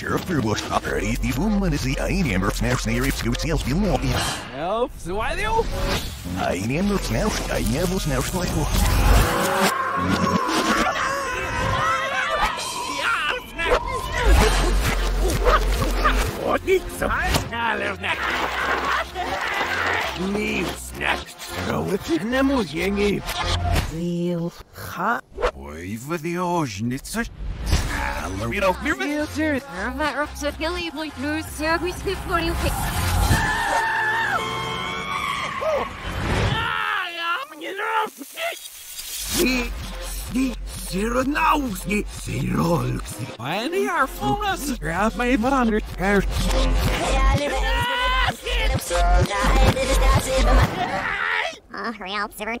surfer bush hopper is the woman is the I number smash near if you sales below it. Help, so I do? I number smash, I never smash like What is so? I love that. Leave snacks. So it's an emoji. Real hot. Wave with the ocean, it's such terug. Waar op zit jullie vloeit nu? Ja, wie is dit voor je pik? Die, die, zero naus, die, zero luxie. En die haar volgens. Raad mij even aan het kerst. Ah, server. Kerst, kerst.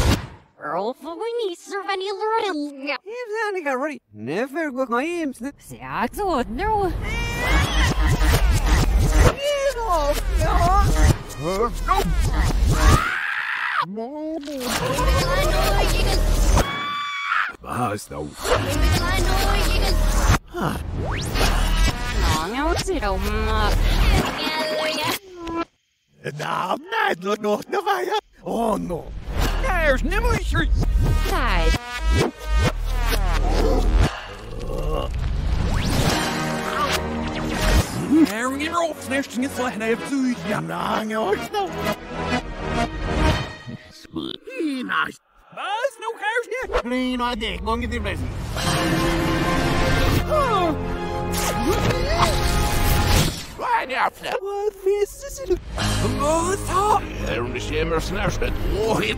Even got ready. Never go my aims. ja, zo, no. Basta. Många åsikter om... Nou, nee, nog nog, nog ja. Oh no. There's no more shirt. Nej, Här är roll. Snärsting är så här efter. Ja, nej, jag no. Nice. Bas, no cares here. Clean on deck. Gå och get the rest. Vad är det för? Vad finns det? Vad sa? There in the shambers snaps that war hit.